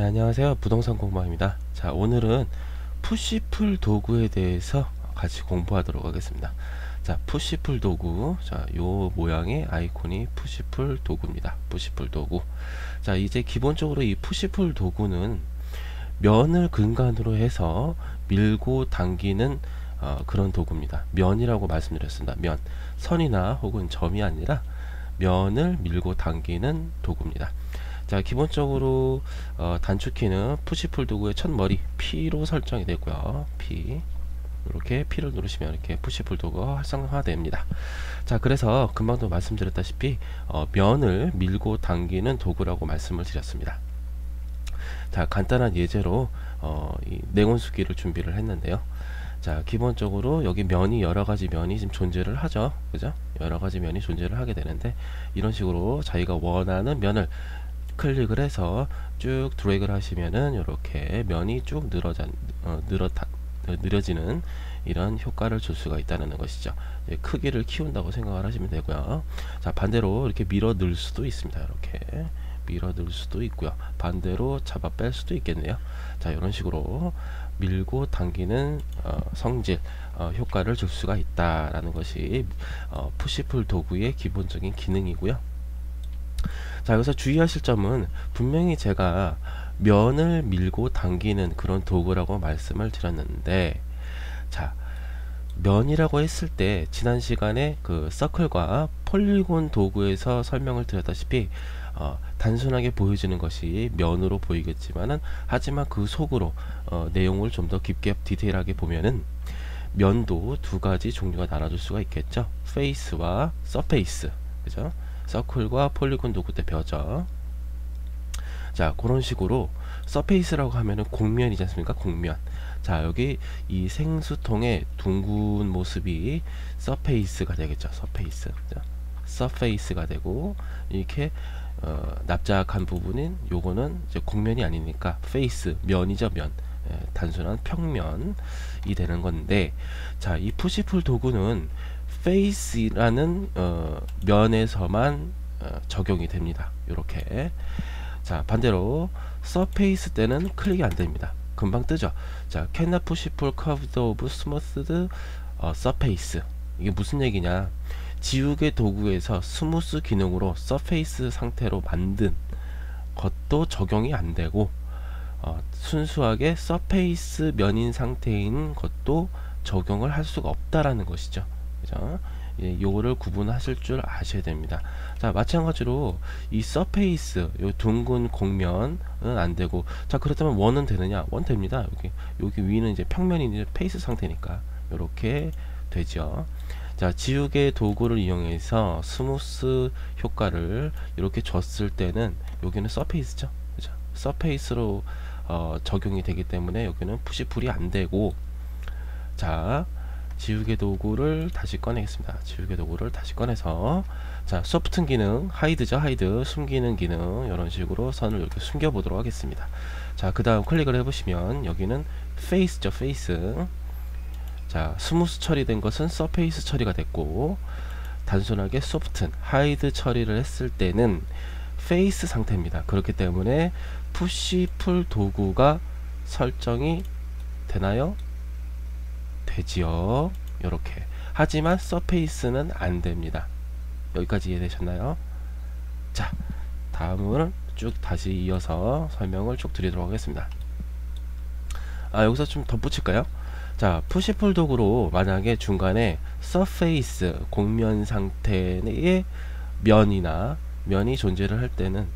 안녕하세요. 부동산 공방입니다. 자 오늘은 push pull 도구에 대해서 같이 공부하도록 하겠습니다. 자 push pull 도구. 자 요 모양의 아이콘이 push pull 도구입니다. push pull 도구. 자 이제 기본적으로 이 push pull 도구는 면을 근간으로 해서 밀고 당기는 어, 그런 도구입니다. 면이라고 말씀드렸습니다. 면. 선이나 혹은 점이 아니라 면을 밀고 당기는 도구입니다 자 기본적으로 어, 단축키는 푸시풀 도구의 첫 머리 P로 설정이 되고요. P. 이렇게 P를 누르시면 이렇게 푸시풀 도구가 활성화됩니다. 자 그래서 금방도 말씀드렸다시피 어, 면을 밀고 당기는 도구라고 말씀을 드렸습니다. 자 간단한 예제로 어, 이 냉온수기를 준비를 했는데요. 자 기본적으로 여기 면이 여러가지 면이 지금 존재를 하죠. 그죠? 여러가지 면이 존재를 하게 되는데 이런 식으로 자기가 원하는 면을 클릭을 해서 쭉 드래그를 하시면은 이렇게 면이 쭉 늘어져 어, 늘어 느려지는 이런 효과를 줄 수가 있다는 것이죠. 크기를 키운다고 생각을 하시면 되고요. 자 반대로 이렇게 밀어 넣을 수도 있습니다. 이렇게 밀어 넣을 수도 있고요. 반대로 잡아 뺄 수도 있겠네요. 자 이런 식으로 밀고 당기는 어, 성질 어, 효과를 줄 수가 있다라는 것이 어, 푸시풀 도구의 기본적인 기능이고요. 자 여기서 주의하실 점은 분명히 제가 면을 밀고 당기는 그런 도구라고 말씀을 드렸는데 자 면이라고 했을 때 지난 시간에 그 서클과 폴리곤 도구에서 설명을 드렸다시피 어, 단순하게 보여지는 것이 면으로 보이겠지만은 하지만 그 속으로 어, 내용을 좀 더 깊게 디테일하게 보면은 면도 두 가지 종류가 나눠질 수가 있겠죠. face와 surface. 그죠 circle과 polygon 도구 때 배웠죠. 자 그런 식으로 surface라고 하면은 곡면이지 않습니까? 곡면. 자 여기 이 생수통의 둥근 모습이 surface가 되겠죠. surface. 그죠? surface가 되고 이렇게 어, 납작한 부분인 요거는 이제 곡면이 아니니까 face 면이죠 면. 예, 단순한 평면이 되는 건데 자 이 push pull 도구는 face라는 어, 면에서만 어, 적용이 됩니다. 이렇게 자 반대로 surface 때는 클릭이 안 됩니다. 금방 뜨죠. 자 cannot push pull curved or smoothed 어, surface 이게 무슨 얘기냐? 지우개 도구에서 smooth 기능으로 surface 상태로 만든 것도 적용이 안 되고 어, 순수하게 surface 면인 상태인 것도 적용을 할 수가 없다라는 것이죠. 그죠? 예, 요거를 구분하실 줄 아셔야 됩니다. 자, 마찬가지로 이 surface, 요 둥근 곡면은 안 되고, 자, 그렇다면 원은 되느냐? 원 됩니다. 여기, 여기 위는 이제 평면이 이제 face 상태니까, 요렇게 되죠. 자, 지우개 도구를 이용해서 smooth 효과를 이렇게 줬을 때는, 여기는 surface죠. 그죠? surface로 어, 적용이 되기 때문에 여기는 push pull이 안 되고, 자, 지우개 도구를 다시 꺼내겠습니다. 지우개 도구를 다시 꺼내서 자 soft 기능 hide죠 hide 숨기는 기능 이런 식으로 선을 이렇게 숨겨 보도록 하겠습니다. 자 그 다음 클릭을 해보시면 여기는 face죠 face 자 smooth 처리된 것은 surface 처리가 됐고 단순하게 soft hide 처리를 했을 때는 face 상태입니다. 그렇기 때문에 push pull 도구가 설정이 되나요? 되지요. 이렇게. 하지만 surface는 안 됩니다. 여기까지 이해되셨나요? 자 다음은 쭉 다시 이어서 설명을 쭉 드리도록 하겠습니다. 아 여기서 좀 덧붙일까요? 자 push pull 도구로 만약에 중간에 surface 곡면 상태의 면이나 면이 존재를 할 때는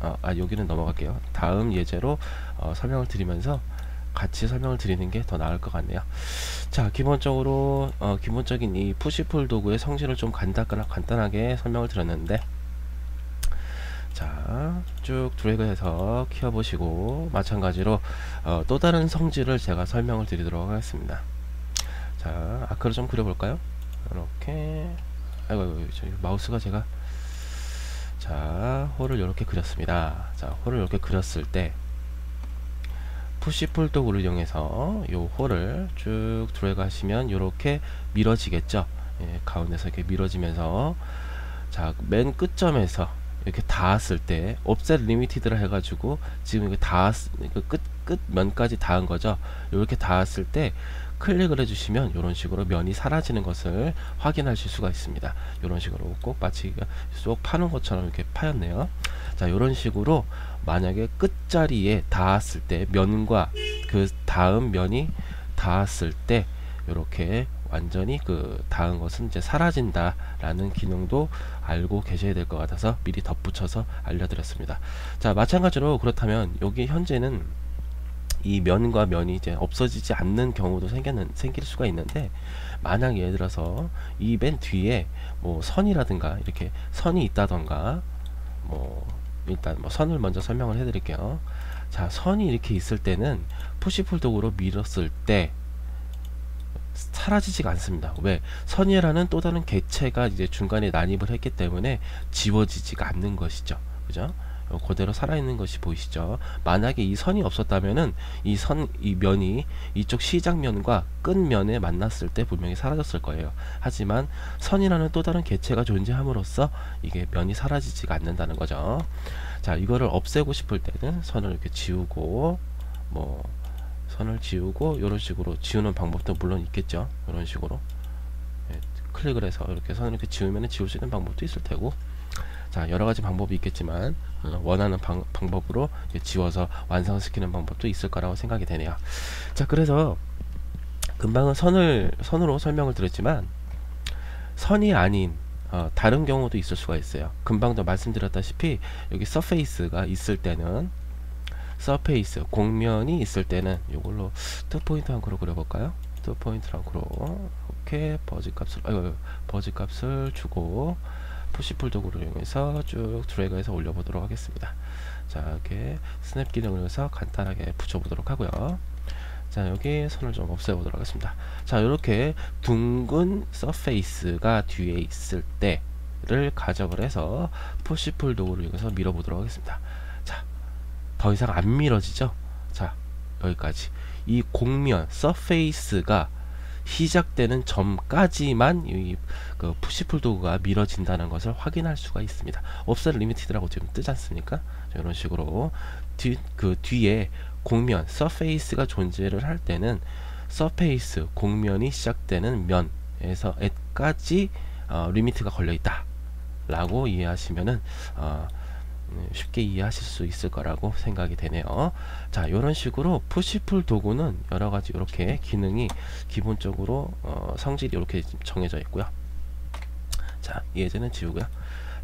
어, 아 여기는 넘어갈게요. 다음 예제로 어, 설명을 드리면서 같이 설명을 드리는 게 더 나을 것 같네요. 자 기본적으로 어, 기본적인 이 push pull 도구의 성질을 좀 간단하게, 간단하게 설명을 드렸는데 자쭉 드래그해서 키워보시고 마찬가지로 어, 또 다른 성질을 제가 설명을 드리도록 하겠습니다. 자 아크를 좀 그려볼까요? 이렇게. 아이고, 아이고 저 마우스가 제가 자 홀을 이렇게 그렸습니다. 자 홀을 이렇게 그렸을 때 푸시풀 도구를 이용해서 요 홀을 쭉 하시면 이렇게 밀어지겠죠 예, 가운데서 이렇게 밀어지면서 자 맨 끝점에서 이렇게 닿았을 때 offset limited라 해가지고 지금 이게 닿았 끝끝 면까지 닿은 거죠. 이렇게 닿았을 때 클릭을 해주시면 이런 식으로 면이 사라지는 것을 확인하실 수가 있습니다. 이런 식으로 꼭 마치 쏙 파는 것처럼 이렇게 파였네요. 자, 이런 식으로 만약에 끝자리에 닿았을 때 면과 그 다음 면이 닿았을 때 이렇게 완전히 그 닿은 것은 이제 사라진다 라는 기능도 알고 계셔야 될 것 같아서 미리 덧붙여서 알려드렸습니다 자 마찬가지로 그렇다면 여기 현재는 이 면과 면이 이제 없어지지 않는 경우도 생기는, 생길 수가 있는데 만약 예를 들어서 이 맨 뒤에 뭐 선이라든가 이렇게 선이 있다던가 뭐 일단 뭐 선을 먼저 설명을 해 드릴게요 자 선이 이렇게 있을 때는 푸시풀 도구로 밀었을 때 사라지지가 않습니다. 왜? 선이라는 또 다른 개체가 이제 중간에 난입을 했기 때문에 지워지지가 않는 것이죠. 그죠? 그대로 살아있는 것이 보이시죠? 만약에 이 선이 없었다면은 이 선 이 면이 이쪽 시작면과 끝면에 만났을 때 분명히 사라졌을 거예요. 하지만 선이라는 또 다른 개체가 존재함으로써 이게 면이 사라지지가 않는다는 거죠. 자 이거를 없애고 싶을 때는 선을 이렇게 지우고 뭐 선을 지우고 이런 식으로 지우는 방법도 물론 있겠죠? 이런 식으로. 예, 클릭을 해서 이렇게 선을 이렇게 지우면 지울 수 있는 방법도 있을 테고 자 여러가지 방법이 있겠지만 어, 원하는 방, 법으로 지워서 완성시키는 방법도 있을 거라고 생각이 되네요. 자 그래서 금방은 선을 선으로 설명을 드렸지만 선이 아닌 어, 다른 경우도 있을 수가 있어요. 금방도 말씀드렸다시피 여기 surface가 있을 때는 surface 곡면이 있을 때는 이걸로 two point arc로 그려볼까요? two point arc로 이렇게 버즈 값을 아이고 버즈 값을 주고 push pull 도구를 이용해서 쭉 드래그해서 올려보도록 하겠습니다. 자 이렇게 스냅 기능을 해서 간단하게 붙여보도록 하고요. 자 여기 선을 좀 없애보도록 하겠습니다. 자 이렇게 둥근 surface가 뒤에 있을 때를 가정을 해서 push pull 도구를 이용해서 밀어보도록 하겠습니다. 자 더 이상 안 밀어지죠? 자 여기까지 이 곡면 surface가 시작되는 점까지만 이 그 push pull 도구가 밀어진다는 것을 확인할 수가 있습니다. offset limited라고 지금 뜨지 않습니까? 이런 식으로 뒤, 그 뒤에 곡면 surface가 존재를 할 때는 surface 곡면이 시작되는 면에서 에까지 어, limit가 걸려 있다 라고 이해하시면은 어, 네, 쉽게 이해하실 수 있을 거라고 생각이 되네요. 자 이런 식으로 push pull 도구는 여러가지 이렇게 기능이 기본적으로 어, 성질이 이렇게 정해져 있고요. 자 예제는 지우고요.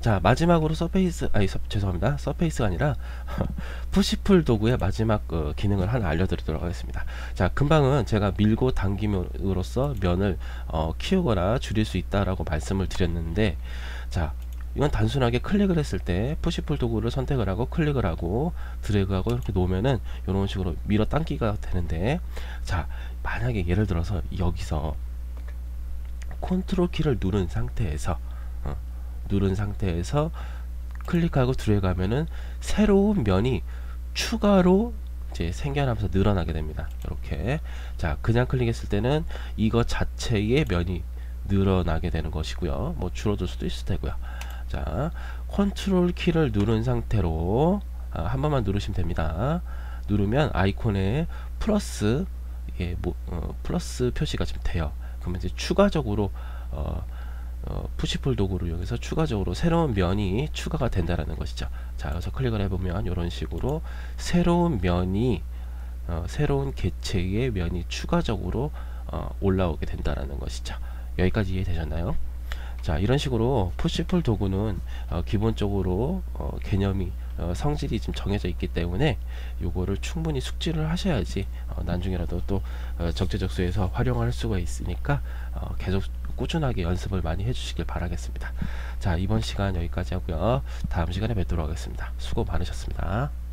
자 마지막으로 surface 아니 서, 죄송합니다. surface가 아니라 push pull 도구의 마지막 어, 기능을 하나 알려드리도록 하겠습니다. 자 금방은 제가 밀고 당김으로써 면을 어, 키우거나 줄일 수 있다라고 말씀을 드렸는데 자 이건 단순하게 클릭을 했을 때 push pull 도구를 선택을 하고 클릭을 하고 드래그하고 이렇게 놓으면은 이런 식으로 밀어 당기가 되는데 자 만약에 예를 들어서 여기서 컨트롤 키를 누른 상태에서 어, 누른 상태에서 클릭하고 드래그하면은 새로운 면이 추가로 이제 생겨나면서 늘어나게 됩니다. 이렇게 자 그냥 클릭했을 때는 이거 자체의 면이 늘어나게 되는 것이고요. 뭐 줄어들 수도 있을 테고요. 자 컨트롤 키를 누른 상태로 아, 한 번만 누르시면 됩니다. 누르면 아이콘에 플러스 예, 뭐, 어, 플러스 표시가 좀 돼요. 그러면 이제 추가적으로 어, 어, 푸시풀 도구를 이용해서 추가적으로 새로운 면이 추가가 된다라는 것이죠. 자 여기서 클릭을 해보면 이런 식으로 새로운 면이 어, 새로운 개체의 면이 추가적으로 어, 올라오게 된다라는 것이죠. 여기까지 이해되셨나요? 자 이런 식으로 푸시풀 도구는 어, 기본적으로 어, 개념이 어, 성질이 좀 정해져 있기 때문에 요거를 충분히 숙지를 하셔야지 어, 나중에라도 또 어, 적재적소에서 활용할 수가 있으니까 어, 계속 꾸준하게 연습을 많이 해주시길 바라겠습니다. 자 이번 시간 여기까지 하고요. 다음 시간에 뵙도록 하겠습니다. 수고 많으셨습니다